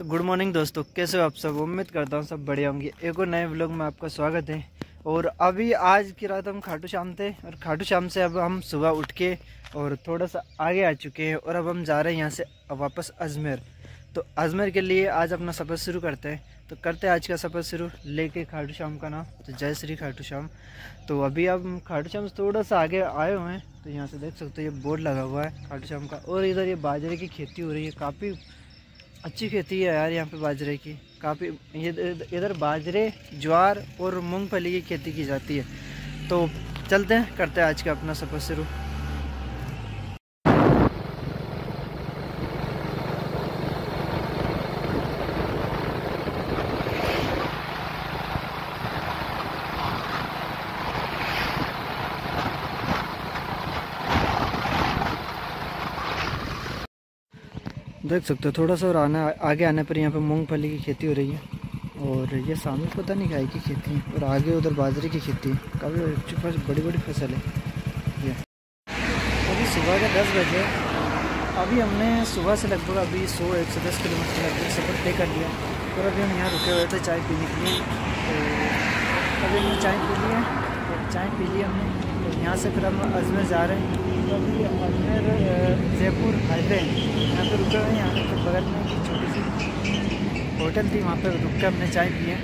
तो good morning दोस्तों, कैसे हो आप सब? उम्मीद करता हूँ सब बढ़िया होंगे। एक और नए व्लॉग में आपका स्वागत है। और अभी आज की रात हम खाटू शाम थे, और खाटू शाम से अब हम सुबह उठ के और थोड़ा सा आगे आ चुके हैं, और अब हम जा रहे हैं यहाँ से वापस अजमेर। तो अजमेर के लिए आज अपना सफ़र शुरू करते हैं। तो करते हैं आज का सफ़र शुरू, लेके खाटू श्याम का नाम। तो जय श्री खाटू श्याम। तो अभी अब खाटू श्याम से थोड़ा सा आगे आए हुए हैं। तो यहाँ से देख सकते हो, ये बोर्ड लगा हुआ है खाटू श्याम का। और इधर ये बाजरे की खेती हो रही है, काफ़ी अच्छी खेती है यार यहाँ पे बाजरे की। काफ़ी इधर बाजरे, ज्वार और मूंगफली की खेती की जाती है। तो चलते हैं, करते हैं आज का अपना सफ़र शुरू। देख सकते हो, थोड़ा सा और आना, आगे आने पर यहाँ पे मूंगफली की खेती हो रही है। और ये सामने पता नहीं गाय की खेती है, और आगे उधर बाजरे की खेती है। काफ़ी बड़ी बड़ी फ़सल है। ये। अभी सुबह के दस बजे, अभी हमने सुबह से लगभग अभी सौ, एक सौ दस किलोमीटर लगभग सफ़र तय कर लिया। और अभी हम यहाँ रुके हुए थे, चाय पीने के लिए। तो अभी हमने चाय पी ली है चाय पी ली हमने। यहाँ से फिर हम अजमेर जा रहे हैं। तो अभी अजमेर जयपुर हाईवे यहाँ पे रुके हुए हैं, यहाँ पे बगल में एक छोटी सी होटल थी, वहाँ पे रुक के हमने चाय पिए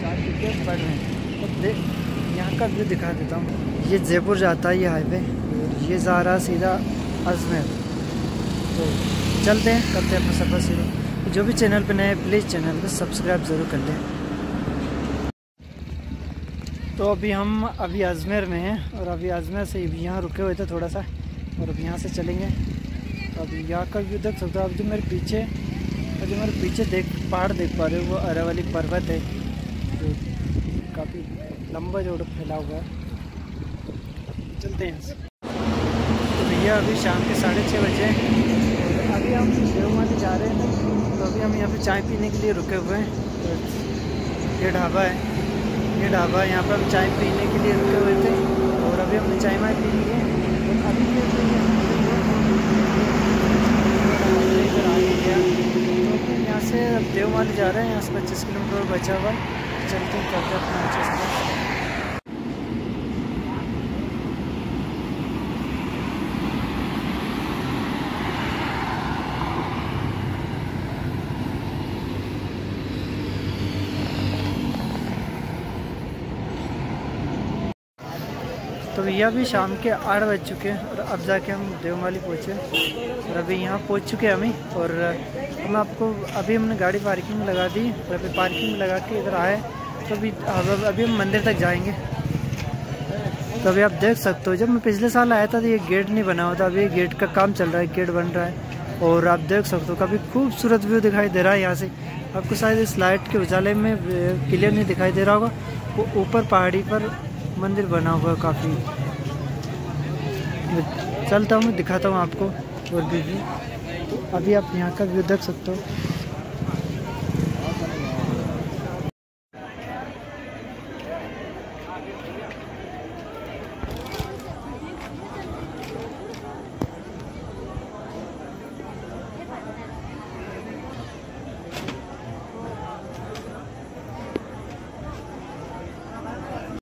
चाय पी के पढ़ रहे हैं। तो देख यहाँ का व्यू दिखा देता हूँ। ये जयपुर जाता है, ये हाईवे। और ये जा रहा सीधा अजमेर। तो चलते हैं, करते हैं अपना सफ़र शुरू। जो भी चैनल पर नए प्लीज़ चैनल को सब्सक्राइब ज़रूर कर लें। तो अभी हम अभी अजमेर में हैं और अभी अजमेर से यहाँ रुके हुए थे थोड़ा सा और अभी यहाँ से चलेंगे। तो अभी यहाँ का व्यू देख सकते हो अब जो मेरे पीछे जो मेरे पीछे देख, पहाड़ देख पा रहे हो, वो अरावली पर्वत है। जो काफ़ी लंबा जो फैला हुआ है। चलते हैं तो भैया, अभी शाम के साढ़े छः बजे अभी हम देवमाली जा रहे हैं। तो अभी हम यहाँ पे चाय पीने के लिए रुके हुए हैं। तो ये ढाबा है। ये ढाबा यहाँ पर हम चाय पीने के लिए रुके हुए थे और अभी हमने चाय माय पी ली है। अभी आ गया। तो यहाँ से देवमाली जा रहे हैं। यहाँ से पच्चीस किलोमीटर बचा हुआ। चलते करते अपना अच्छे तो भैया अभी शाम के आठ बज चुके हैं और अब जाके हम देवमाली पहुँचे और अभी यहाँ पहुँच चुके हैं हमें और हम आपको, अभी हमने गाड़ी पार्किंग में लगा दी और अभी पार्किंग में लगा के इधर आए तो अभी अभी हम मंदिर तक जाएँगे। तो अभी आप देख सकते हो, जब मैं पिछले साल आया था तो ये गेट नहीं बना हुआ था, अभी गेट का काम चल रहा है, गेट बन रहा है और आप देख सकते हो, काफ़ी खूबसूरत व्यू दिखाई दे रहा है यहाँ से। आपको शायद इस लाइट के उजाले में क्लियर नहीं दिखाई दे रहा होगा, वो ऊपर पहाड़ी पर मंदिर बना हुआ काफ़ी। चलता हूँ, दिखाता हूँ आपको, और भी अभी आप यहाँ का व्यू देख सकते हो।